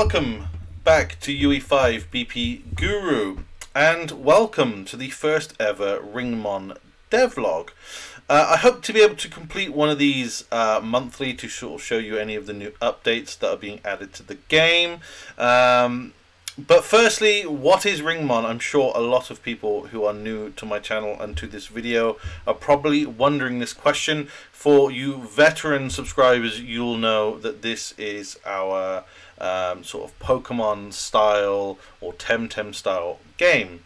welcome back to UE5 BP Guru, and welcome to the first ever Ringmon devlog. Uh, I hope to be able to complete one of these uh, monthly to sort of show you any of the new updates that are being added to the game. Um, but firstly, what is Ringmon? I'm sure a lot of people who are new to my channel and to this video are probably wondering this question. For you veteran subscribers, you'll know that this is our um, sort of Pokemon style or Temtem style game.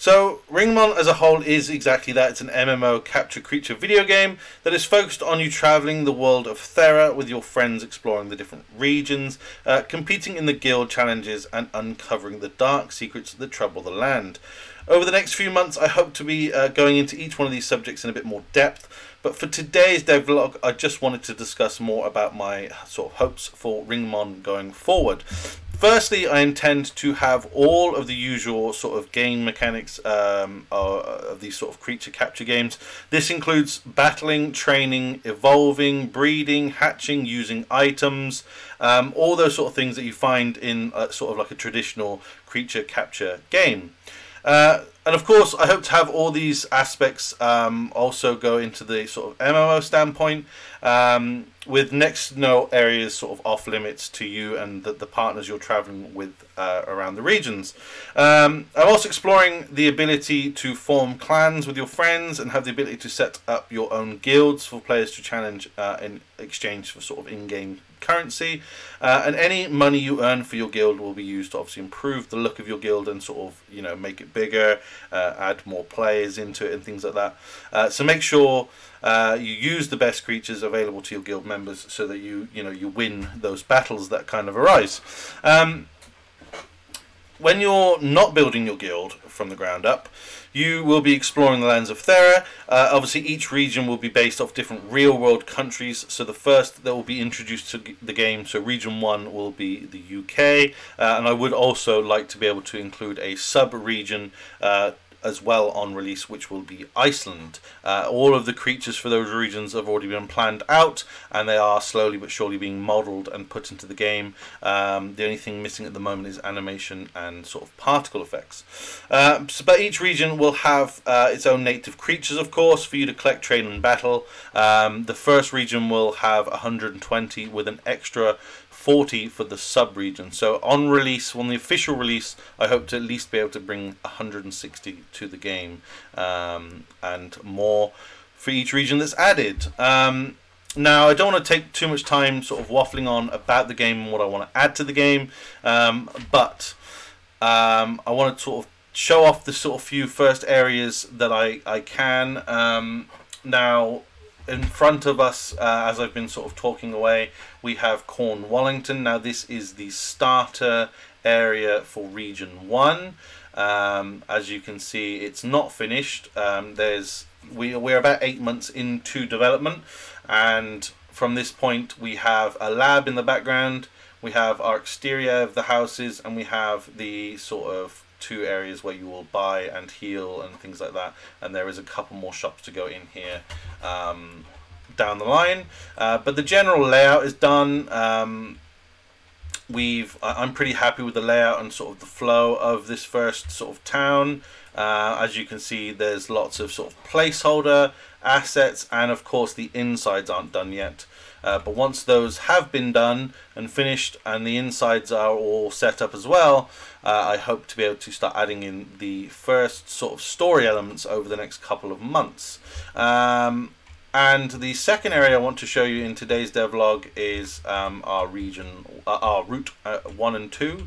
So, Ringmon as a whole is exactly that. It's an MMO capture creature video game that is focused on you traveling the world of Thera with your friends, exploring the different regions, uh, competing in the guild challenges, and uncovering the dark secrets that trouble the land. Over the next few months, I hope to be uh, going into each one of these subjects in a bit more depth. But for today's devlog, I just wanted to discuss more about my sort of hopes for Ringmon going forward. Firstly, I intend to have all of the usual sort of game mechanics um, of these sort of creature capture games. This includes battling, training, evolving, breeding, hatching, using items, um, all those sort of things that you find in a, sort of like a traditional creature capture game. Uh, and of course, I hope to have all these aspects um, also go into the sort of MMO standpoint, um, with next no areas sort of off limits to you and the, the partners you're traveling with uh, around the regions. Um, I'm also exploring the ability to form clans with your friends and have the ability to set up your own guilds for players to challenge uh, in exchange for sort of in-game currency. Uh, and any money you earn for your guild will be used to obviously improve the look of your guild and sort of you know make it bigger, uh, add more players into it and things like that. Uh, so make sure uh, you use the best creatures available to your guild members so that you you know you win those battles that kind of arise. Um, when you're not building your guild from the ground up, you will be exploring the lands of Thera. Uh, obviously, each region will be based off different real world countries. So, the first that will be introduced to the game, so region 1 will be the UK. Uh, and I would also like to be able to include a sub region uh, as well on release, which will be Iceland. Uh, all of the creatures for those regions have already been planned out, and they are slowly but surely being modelled and put into the game. Um, the only thing missing at the moment is animation and sort of particle effects. Uh, so, but each region will have uh, its own native creatures, of course, for you to collect, train, and battle. Um, the first region will have 120 with an extra 40 for the sub-region. So on release, on the official release, I hope to at least be able to bring 160 to the game um, and more for each region that's added. Um, now, I don't want to take too much time sort of waffling on about the game and what I want to add to the game, um, but um, I want to sort of show off the sort of few first areas that I, I can. Um, now, in front of us, uh, as I've been sort of talking away, we have Cornwallington. Now, this is the starter area for Region 1. Um, as you can see, it's not finished. Um, there's we, We're about eight months into development, and from this point, we have a lab in the background, we have our exterior of the houses, and we have the sort of two areas where you will buy and heal and things like that. And there is a couple more shops to go in here um, down the line. Uh, but the general layout is done. Um, we've I'm pretty happy with the layout and sort of the flow of this first sort of town. Uh, as you can see, there's lots of sort of placeholder assets, and of course the insides aren't done yet. Uh, but once those have been done and finished and the insides are all set up as well, uh, I hope to be able to start adding in the first sort of story elements over the next couple of months. Um, and the second area I want to show you in today's devlog is um, our region, uh, our route uh, 1 and 2.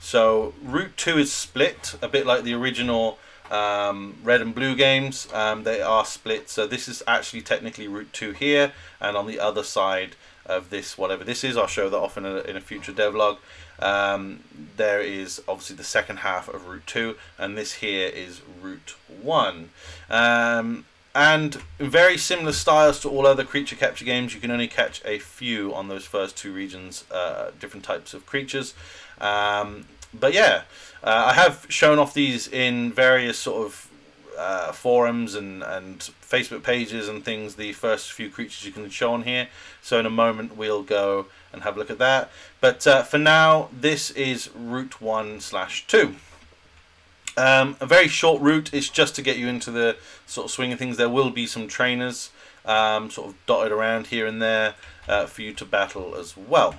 So route 2 is split, a bit like the original um, red and blue games. Um, they are split. So this is actually technically Route 2 here. And on the other side of this, whatever this is, I'll show that off in a, in a future devlog. Um, there is obviously the second half of Route 2. And this here is Route 1. And very similar styles to all other creature capture games, you can only catch a few on those first two regions, uh, different types of creatures. Um, but yeah, uh, I have shown off these in various sort of uh, forums and, and Facebook pages and things the first few creatures you can show on here. So in a moment we'll go and have a look at that. But uh, for now, this is route 1 slash 2. Um, a very short route. It's just to get you into the sort of swing of things. There will be some trainers um, sort of dotted around here and there uh, for you to battle as well.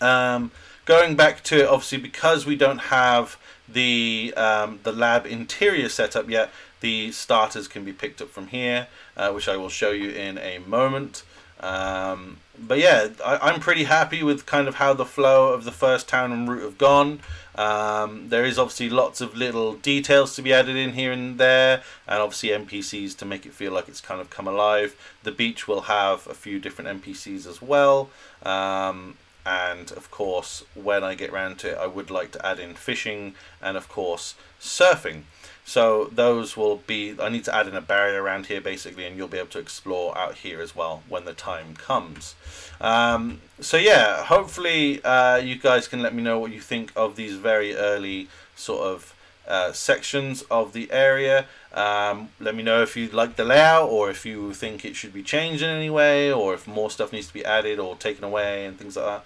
Um, going back to it, obviously, because we don't have the um, the lab interior setup yet, the starters can be picked up from here, uh, which I will show you in a moment. Um, but yeah, I, am pretty happy with kind of how the flow of the first town and route have gone. Um, there is obviously lots of little details to be added in here and there, and obviously NPCs to make it feel like it's kind of come alive. The beach will have a few different NPCs as well. Um, and of course, when I get around to it, I would like to add in fishing and of course surfing. So those will be, I need to add in a barrier around here basically and you'll be able to explore out here as well when the time comes. Um, so yeah, hopefully uh, you guys can let me know what you think of these very early sort of uh, sections of the area. Um, let me know if you like the layout or if you think it should be changed in any way or if more stuff needs to be added or taken away and things like that.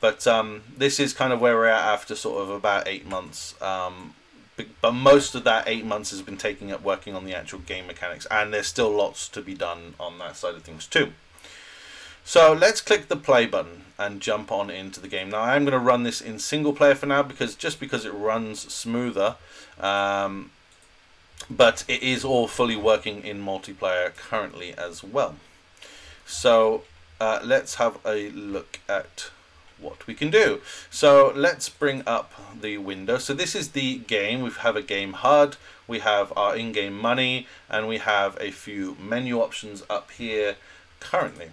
But um, this is kind of where we're at after sort of about eight months. But most of that eight months has been taking up working on the actual game mechanics, and there's still lots to be done on that side of things too. So let's click the play button and jump on into the game. Now I'm going to run this in single player for now because just because it runs smoother, um, but it is all fully working in multiplayer currently as well. So uh, let's have a look at what we can do. So let's bring up the window. So this is the game. We have a game HUD, we have our in-game money, and we have a few menu options up here currently.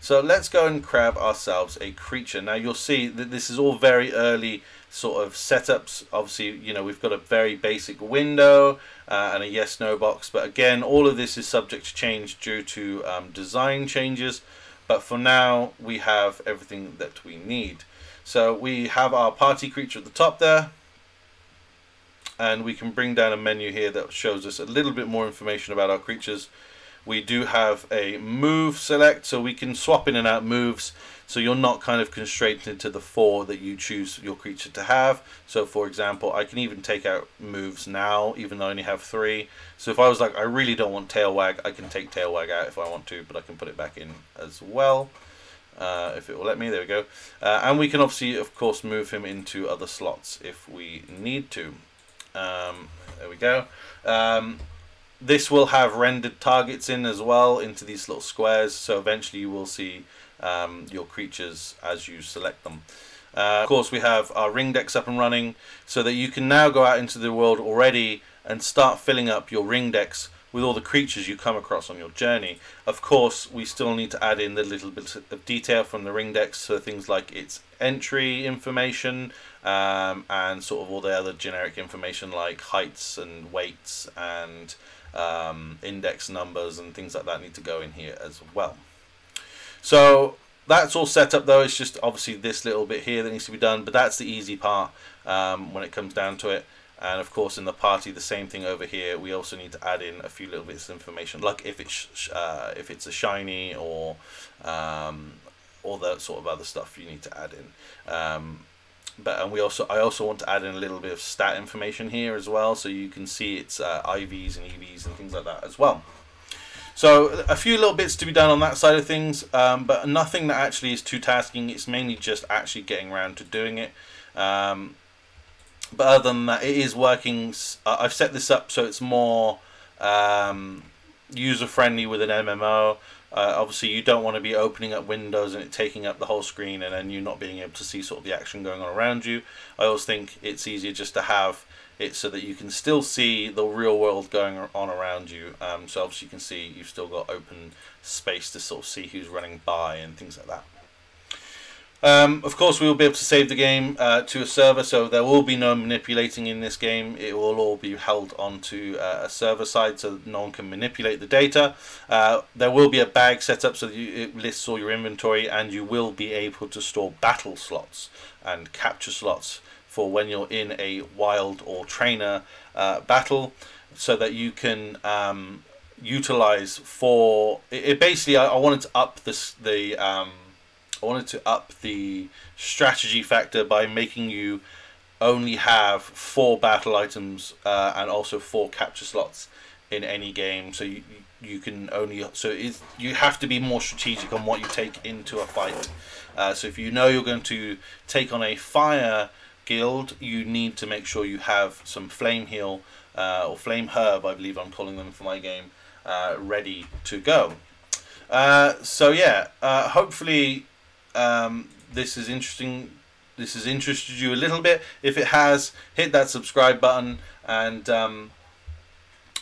So let's go and grab ourselves a creature. Now you'll see that this is all very early sort of setups. Obviously, you know, we've got a very basic window uh, and a yes no box. But again, all of this is subject to change due to um, design changes. But for now, we have everything that we need. So we have our party creature at the top there. And we can bring down a menu here that shows us a little bit more information about our creatures we do have a move select so we can swap in and out moves so you're not kind of constrained to the four that you choose your creature to have. So for example I can even take out moves now even though I only have three. So if I was like I really don't want tail wag I can take tail wag out if I want to but I can put it back in as well uh, if it will let me. There we go. Uh, and we can obviously of course move him into other slots if we need to. Um, there we go. Um, this will have rendered targets in as well into these little squares. So eventually you will see um, your creatures as you select them. Uh, of course we have our Ringdex up and running so that you can now go out into the world already and start filling up your Ringdex with all the creatures you come across on your journey. Of course, we still need to add in the little bit of detail from the Ringdex, so things like its entry information um, and sort of all the other generic information like heights and weights and um, index numbers and things like that need to go in here as well. So that's all set up though, it's just obviously this little bit here that needs to be done, but that's the easy part um, when it comes down to it. And of course in the party the same thing over here, we also need to add in a few little bits of information, like if it's, uh, if it's a shiny or um, all that sort of other stuff you need to add in. Um, but and we also I also want to add in a little bit of stat information here as well so you can see its uh, IVs and EVs and things like that as well. So a few little bits to be done on that side of things, um, but nothing that actually is too tasking. It's mainly just actually getting around to doing it. Um, but other than that, it is working. I've set this up so it's more um, user friendly with an MMO. Uh, obviously, you don't want to be opening up windows and it taking up the whole screen and then you not being able to see sort of the action going on around you. I always think it's easier just to have it so that you can still see the real world going on around you. Um, so obviously you can see you've still got open space to sort of see who's running by and things like that. Um, of course, we will be able to save the game uh, to a server, so there will be no manipulating in this game. It will all be held onto uh, a server side, so no one can manipulate the data. Uh, there will be a bag set up so that you, it lists all your inventory, and you will be able to store battle slots and capture slots for when you're in a wild or trainer uh, battle. so that you can um, utilize for it, it basically I, I, wanted to up this the um, I wanted to up the strategy factor by making you only have four battle items uh, and also four capture slots in any game so you you can only so it's, you have to be more strategic on what you take into a fight uh, so if you know you're going to take on a fire guild you need to make sure you have some flame heal uh, or flame herb I believe I'm calling them for my game uh, ready to go uh, so yeah uh, hopefully um, this is interesting this has interested you a little bit if it has hit that subscribe button and um,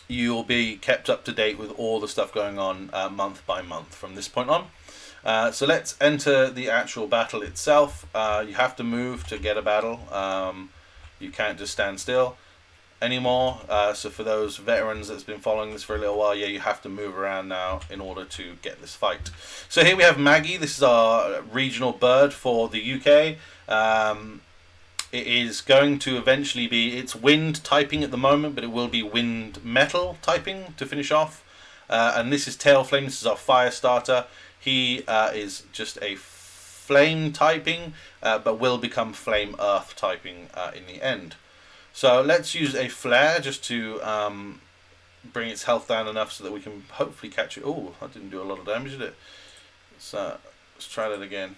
you'll be kept up to date with all the stuff going on uh, month by month from this point on. Uh, so let's enter the actual battle itself. Uh, you have to move to get a battle. Um, you can't just stand still anymore. Uh, so for those veterans that's been following this for a little while, yeah, you have to move around now in order to get this fight. So here we have Maggie. This is our regional bird for the UK. Um, it is going to eventually be, it's wind typing at the moment, but it will be wind metal typing to finish off. Uh, and this is Tailflame, this is our fire starter. He uh, is just a flame typing, uh, but will become flame earth typing uh, in the end. So let's use a flare just to um, bring its health down enough so that we can hopefully catch it. Oh, that didn't do a lot of damage, did it? So let's try that again.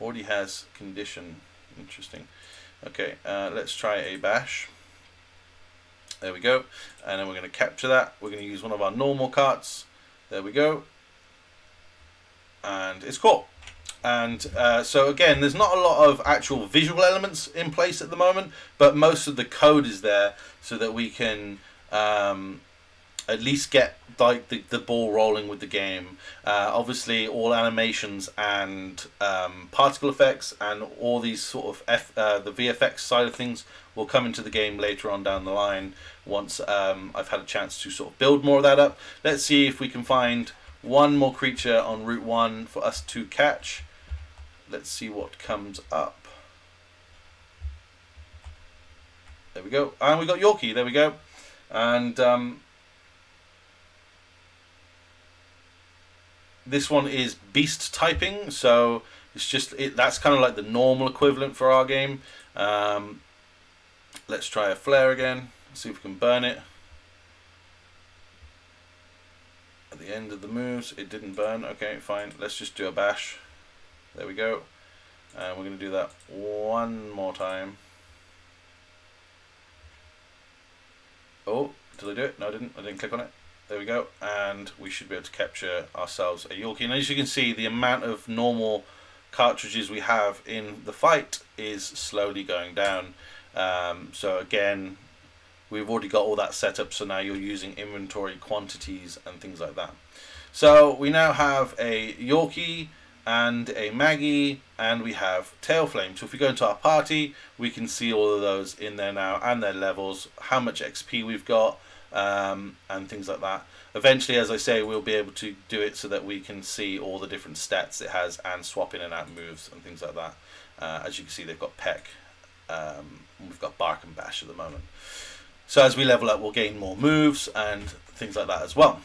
Already has condition. Interesting. Okay, uh, let's try a bash. There we go. And then we're going to capture that. We're going to use one of our normal carts. There we go. And it's cool. And uh, so again, there's not a lot of actual visual elements in place at the moment, but most of the code is there so that we can um, at least get like the, the ball rolling with the game. Uh, obviously, all animations and um, particle effects and all these sort of F, uh, the VFX side of things will come into the game later on down the line once um, I've had a chance to sort of build more of that up. Let's see if we can find one more creature on Route 1 for us to catch. Let's see what comes up. There we go. And we got Yorkie. There we go. And um, This one is beast typing, so it's just it, that's kind of like the normal equivalent for our game. Um, let's try a flare again, see if we can burn it. At the end of the moves, it didn't burn. Okay, fine. Let's just do a bash. There we go. And we're going to do that one more time. Oh, did I do it? No, I didn't. I didn't click on it. There we go. And we should be able to capture ourselves a Yorkie. And as you can see, the amount of normal cartridges we have in the fight is slowly going down. Um, so again, we've already got all that set up. So now you're using inventory quantities and things like that. So we now have a Yorkie and a Maggie and we have Tailflame. So if we go into our party, we can see all of those in there now and their levels, how much XP we've got, um, and things like that. Eventually, as I say, we'll be able to do it so that we can see all the different stats it has and swap in and out moves and things like that. Uh, as you can see, they've got Peck, um, we've got Bark and Bash at the moment. So as we level up, we'll gain more moves and things like that as well.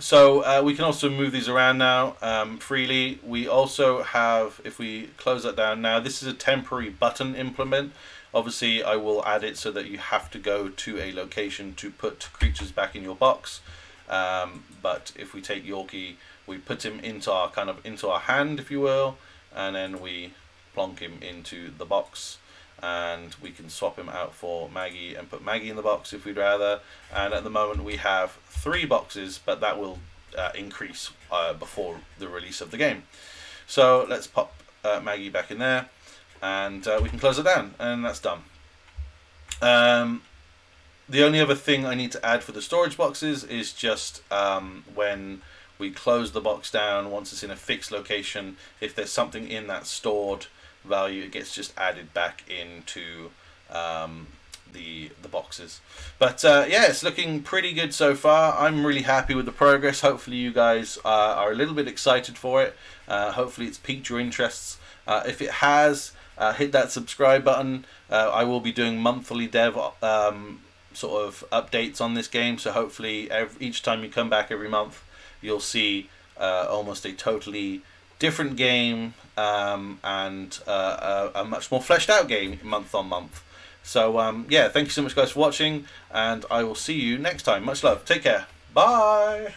So uh, we can also move these around now um, freely. We also have, if we close that down now, this is a temporary button implement. Obviously, I will add it so that you have to go to a location to put creatures back in your box. Um, but if we take Yorkie, we put him into our kind of into our hand, if you will, and then we plonk him into the box. And we can swap him out for Maggie and put Maggie in the box if we'd rather. And at the moment we have three boxes, but that will uh, increase uh, before the release of the game. So let's pop uh, Maggie back in there and uh, we can close it down and that's done. Um, the only other thing I need to add for the storage boxes is just um, when we close the box down once it's in a fixed location if there's something in that stored value it gets just added back into um, the the boxes. But uh, yeah it's looking pretty good so far. I'm really happy with the progress. Hopefully you guys uh, are a little bit excited for it. Uh, hopefully it's piqued your interests. Uh, if it has uh, hit that subscribe button. Uh, I will be doing monthly dev um, sort of updates on this game. So hopefully, every, each time you come back every month, you'll see almost a totally different game um, and uh, a, a, much more fleshed out game month on month. So um, yeah, thank you so much, guys, for watching, and I will see you next time. Much love. Take care. Bye.